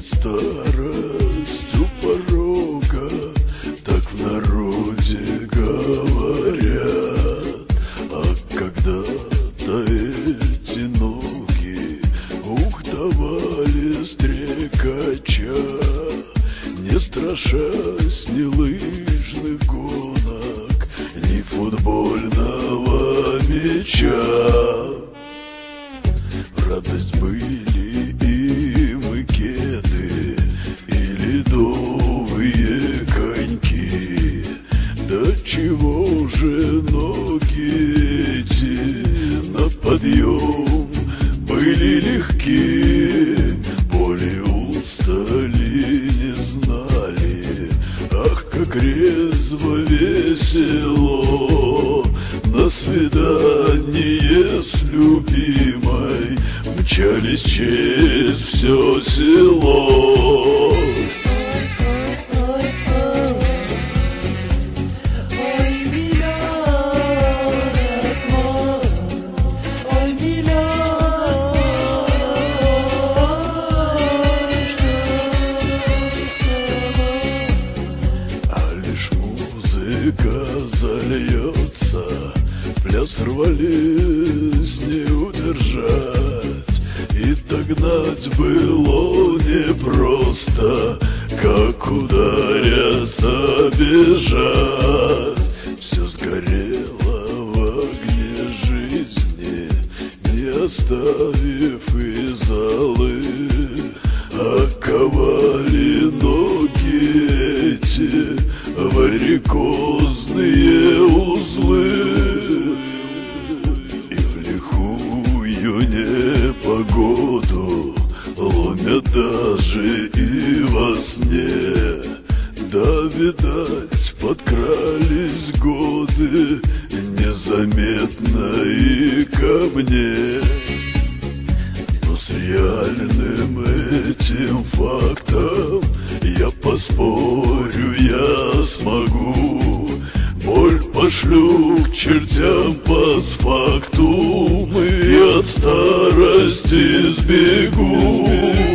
Старость у порога, так в народе говорят. А когда-то эти ноги ух давали стрекача, Не страшась ни лыжных гонок, ни футбольного мяча. Радость были чего же ноги эти на подъем? Были легки, боли устали не знали, ах, как резво весело на свидание с любимой. Мчались через все село. Музыка зальется Пляс рвались не удержать. И догнать было непросто Как ударятся бежать. Все сгорело в огне жизни Не оставив и золы Оковали ноги варикозные узлы И в лихую непогоду Ломят даже и во сне. Да, видать, подкрались годы Незаметно и ко мне. Но с реальным этим фактом пошлю к чертям постфактум И от старости сбегу